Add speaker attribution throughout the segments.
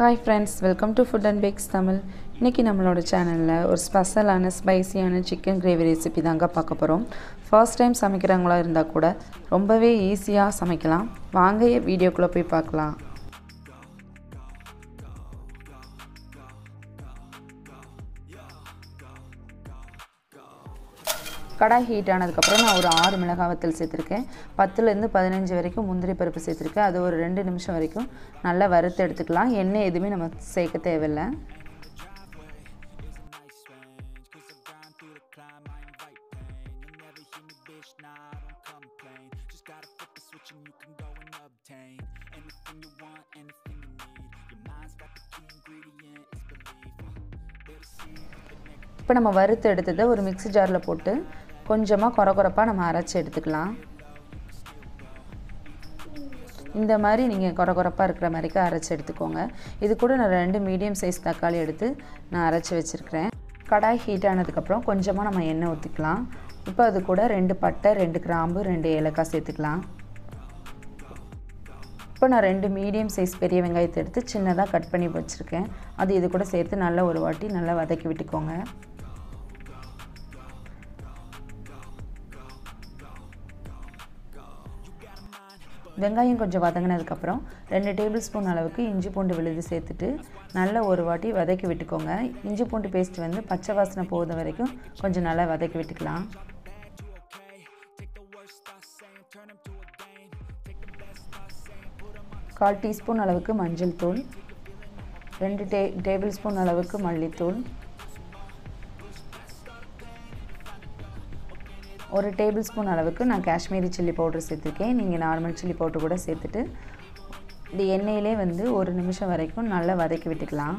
Speaker 1: Hi friends welcome to food and packs Tamil இன்றைக்கி நம்மளோட சேனலில் ஒரு ஸ்பெஷலான ஸ்பைசியான சிக்கன் கிரேவி ரெசிபி தாங்க பார்க்க போகிறோம் ஃபர்ஸ்ட் டைம் சமைக்கிறவங்களா இருந்தால் கூட ரொம்பவே ஈஸியாக சமைக்கலாம். வாங்க வீடியோக்குள்ளே போய் பார்க்கலாம். கடாய் ஹீட் ஆனதுக்கப்புறம் நான் ஒரு ஆறு மிளகாய் வத்தல் சேர்த்துருக்கேன். பத்துலேருந்து பதினஞ்சு வரைக்கும் முந்திரி பருப்பு சேர்த்துருக்கேன். அது ஒரு ரெண்டு நிமிஷம் வரைக்கும் நல்லா வறுத்து எடுத்துக்கலாம். எண்ணெய் எதுவுமே நம்ம சேர்க்க தேவையில்லை. இப்போ நம்ம வறுத்து எடுத்ததை ஒரு மிக்ஸி ஜாரில் போட்டு கொஞ்சமாக குறை குறைப்பாக நம்ம அரைச்சி எடுத்துக்கலாம். இந்த மாதிரி நீங்கள் குறை குறைப்பாக இருக்கிற மாதிரிக்கு அரைச்சி எடுத்துக்கோங்க. இது கூட நான் ரெண்டு மீடியம் சைஸ் தக்காளி எடுத்து நான் அரைச்சி வச்சுருக்கிறேன். கடாய் ஹீட் ஆனதுக்கப்புறம் கொஞ்சமாக நம்ம எண்ணெய் ஊற்றிக்கலாம் இப்போ அது கூட ரெண்டு பட்டை ரெண்டு கிராம்பு ரெண்டு ஏலக்காய் சேர்த்துக்கலாம். இப்போ நான் ரெண்டு மீடியம் சைஸ் பெரிய வெங்காயத்தை எடுத்து சின்னதாக கட் பண்ணி வச்சுருக்கேன். அது இது கூட சேர்த்து நல்லா ஒரு வாட்டி நல்லா வதக்கி விட்டுக்கோங்க. வெங்காயம் கொஞ்சம் வதங்கினதுக்கப்புறம் ரெண்டு டேபிள் ஸ்பூன் அளவுக்கு இஞ்சி பூண்டு விழுது சேர்த்துட்டு நல்லா ஒரு வாட்டி வதக்கி விட்டுக்கோங்க. இஞ்சி பூண்டு பேஸ்ட் வந்து பச்சை வாசனை போகிற வரைக்கும் கொஞ்சம் நல்லா வதக்கி விட்டுக்கலாம். கால் டீஸ்பூன் அளவுக்கு மஞ்சள் தூள் ரெண்டு டே டேபிள் ஸ்பூன் அளவுக்கு மல்லித்தூள் ஒரு டேபிள் ஸ்பூன் அளவுக்கு நான் காஷ்மீரி சில்லி பவுடர் சேர்த்துருக்கேன். நீங்கள் நார்மல் சில்லி பவுடர் கூட சேர்த்துட்டு இந்த எண்ணெயிலே வந்து ஒரு நிமிஷம் வரைக்கும் நல்லா வதக்கி விட்டுக்கலாம்.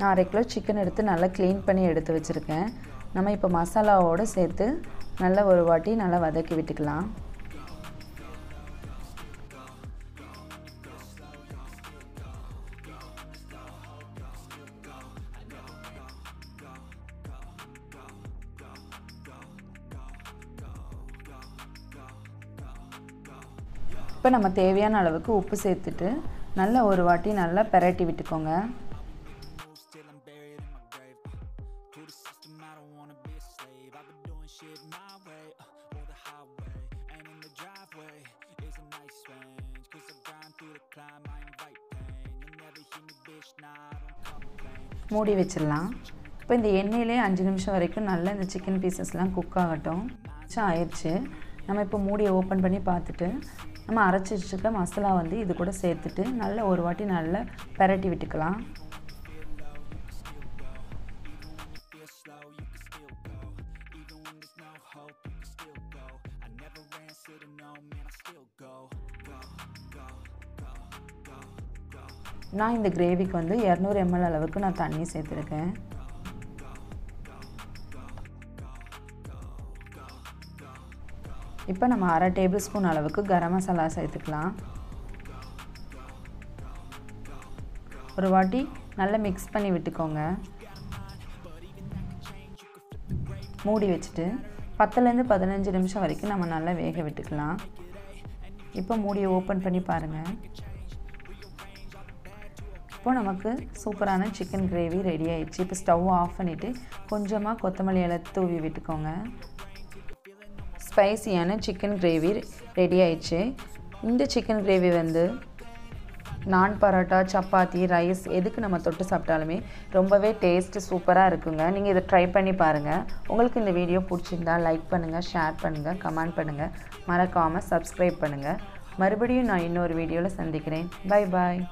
Speaker 1: நான் அரை கிலோ சிக்கன் எடுத்து நல்லா க்ளீன் பண்ணி எடுத்து வச்சுருக்கேன். நம்ம இப்போ மசாலாவோடு சேர்த்து நல்லா ஒரு வாட்டி நல்லா வதக்கி விட்டுக்கலாம். இப்போ நம்ம தேவையான அளவுக்கு உப்பு சேர்த்துட்டு நல்லா ஒரு வாட்டி நல்லா பெரட்டி விட்டுக்கோங்க. மூடி வச்சிடலாம். இப்போ இந்த எண்ணெயிலே அஞ்சு நிமிஷம் வரைக்கும் நல்லா இந்த சிக்கன் பீசஸ்லாம் குக் ஆகட்டும். ஆயிடுச்சு. நம்ம இப்போ மூடியை ஓப்பன் பண்ணி பார்த்துட்டு நம்ம அரைச்சி வச்சுருக்க மசாலா வந்து இது கூட சேர்த்துட்டு நல்லா ஒரு வாட்டி நல்லா பெரட்டி விட்டுக்கலாம். நான் இந்த கிரேவிக்கு வந்து இரநூறு எம்எல் அளவுக்கு நான் தண்ணி சேர்த்துருக்கேன். இப்போ நம்ம அரை டேபிள் ஸ்பூன் அளவுக்கு கரம் மசாலா சேர்த்துக்கலாம். ஒரு வாட்டி நல்லா மிக்ஸ் பண்ணி விட்டுக்கோங்க. மூடி வச்சுட்டு பத்துலேருந்து பதினஞ்சு நிமிஷம் வரைக்கும் நம்ம நல்லா வேக விட்டுக்கலாம். இப்போ மூடியை ஓப்பன் பண்ணி பாருங்கள் இப்போ நமக்கு சூப்பரான சிக்கன் கிரேவி ரெடி ஆயிடுச்சு. இப்போ ஸ்டவ் ஆஃப் பண்ணிவிட்டு கொஞ்சமாக கொத்தமல்லி இலை தூவி விட்டுக்கோங்க. ஸ்பைசியான சிக்கன் கிரேவி ரெடி ஆயிடுச்சு. இந்த சிக்கன் கிரேவி வந்து நான் பரோட்டா சப்பாத்தி ரைஸ் எதுக்கு நம்ம தொட்டு சாப்பிட்டாலுமே ரொம்பவே டேஸ்ட்டு சூப்பராக இருக்குங்க. நீங்கள் இதை ட்ரை பண்ணி பாருங்கள் உங்களுக்கு இந்த வீடியோ பிடிச்சிருந்தா லைக் பண்ணுங்கள் ஷேர் பண்ணுங்கள் கமெண்ட் பண்ணுங்கள் மறக்காமல் சப்ஸ்கிரைப் பண்ணுங்கள் மறுபடியும் நான் இன்னொரு வீடியோவில் சந்திக்கிறேன். Bye bye